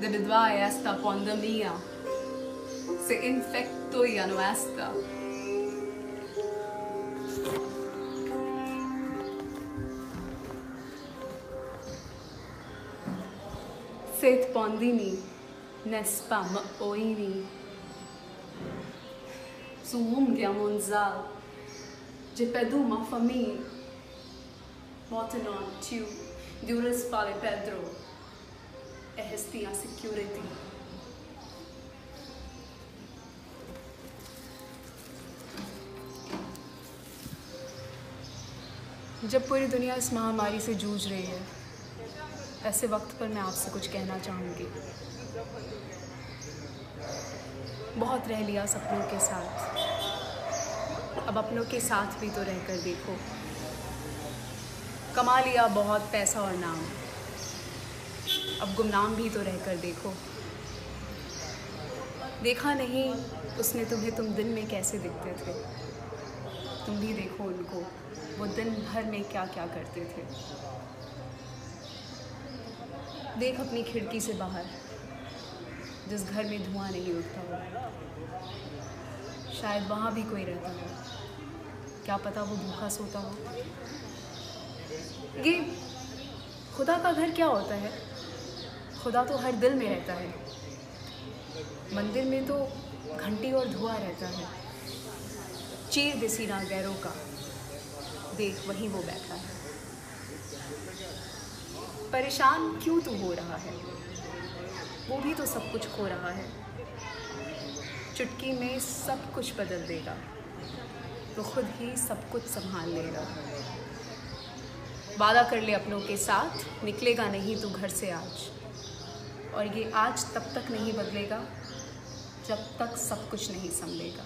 devido a esta pandemia, se infectou a nossa. Sed pandini, nespa mă oini. Su unghia monzal, de pedu ma famii, motenon tu, diures pale Pedro. Resti a security. जब पूरी दुनिया इस महामारी से जूझ रही है, ऐसे वक्त पर मैं आपसे कुछ कहना चाहूँगी। बहुत रह लिया सपनों के साथ। अब अपनों के साथ भी तो रहकर देखो। कमा लिया बहुत पैसा और नाम। अब गुमनाम भी तो रहकर देखो। देखा नहीं, उसने तुम्हें तुम दिन में कैसे दिखते थे? तुम भी देखो उनको, वो दिन भर में क्या क्या करते थे। देख अपनी खिड़की से बाहर, जिस घर में धुआँ नहीं उठता हो शायद वहाँ भी कोई रहता हो। क्या पता वो भूखा सोता हो। ये खुदा का घर क्या होता है? खुदा तो हर दिल में रहता है। मंदिर में तो घंटी और धुआँ रहता है। चीर दिसीना गैरों का। देख, वहीं वो बैठा है। परेशान क्यों तू हो रहा है? वो भी तो सब कुछ खो रहा है। चुटकी में सब कुछ बदल देगा। तो खुद ही सब कुछ संभाल लेगा। वादा कर ले अपनों के साथ, निकलेगा नहीं तू घर से आज। और ये आज तब तक नहीं बदलेगा जब तक सब कुछ नहीं संभलेगा।